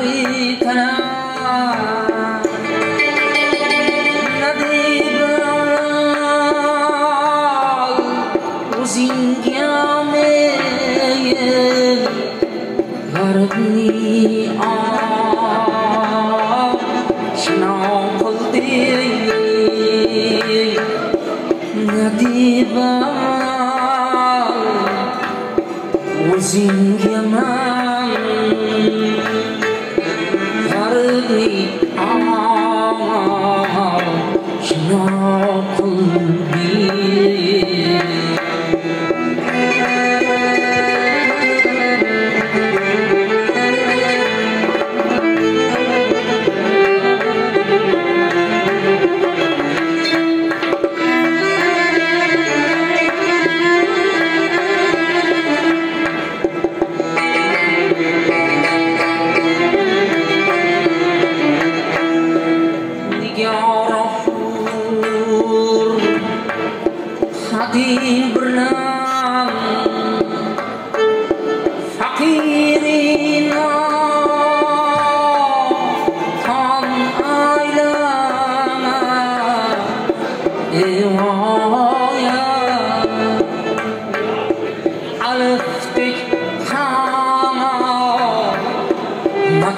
Harikalar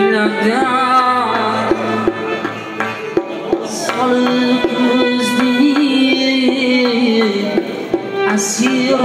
yada Salık gözlü Asir